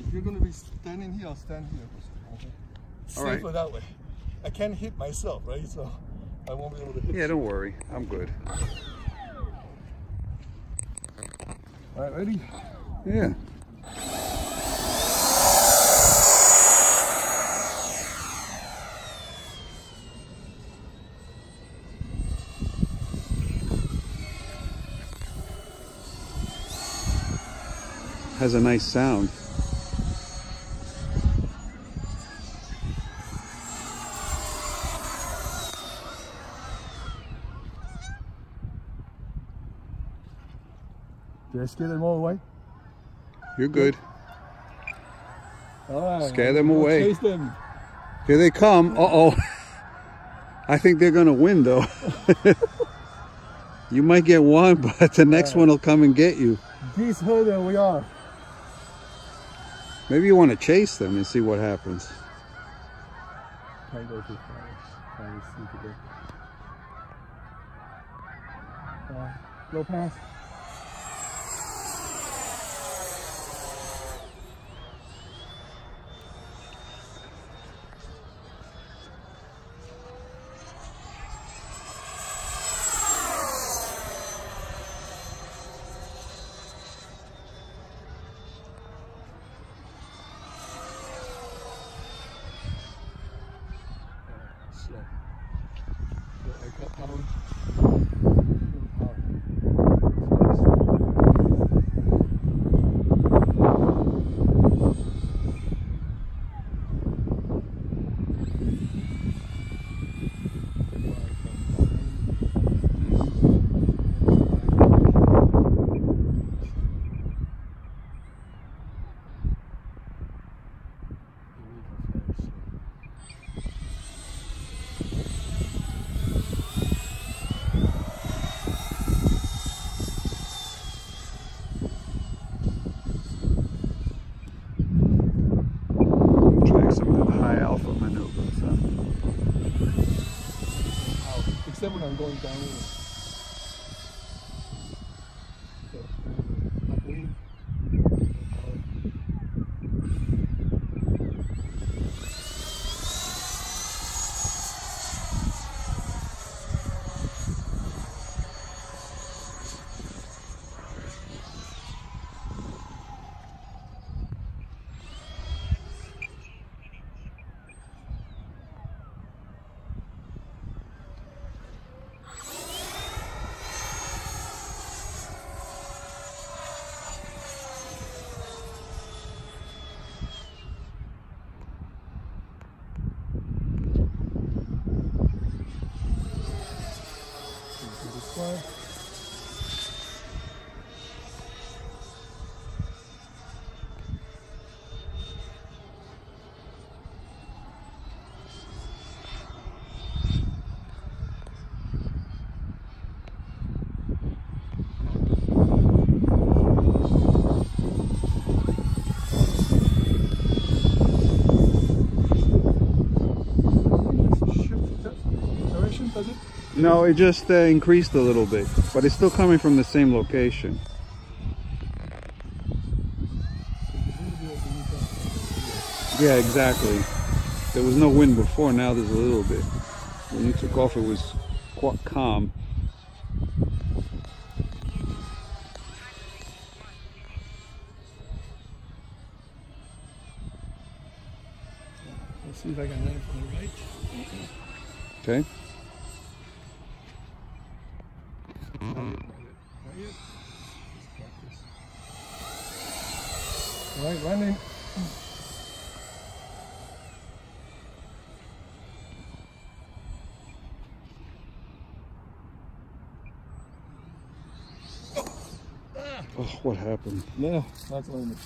if you're gonna be standing here, I'll stand here. Okay. All right. Safer that way. I can't hit myself, right? So I won't be able to hit. Yeah, don't worry. I'm good. All right, ready? Yeah. Has a nice sound. Did I scare them all away? You're good. All right. Scare them away. Chase them. Here they come. Uh-oh. I think they're gonna win though. you might get one, but the next one will come and get you. Geese herder we are. Maybe you want to chase them and see what happens. Can't go too far. Trying to sneak it in. Uh, low pass. Yeah, Except when I'm going down. So, up wind. Do No, it just uh, increased a little bit, but it's still coming from the same location. Yeah, exactly. There was no wind before, now there's a little bit. When you took off, it was quite calm. Let's see if I can land from the right. Okay? Not yet, not yet. Not yet. Just practice. All right, landing. Oh, what happened? No, that's landing.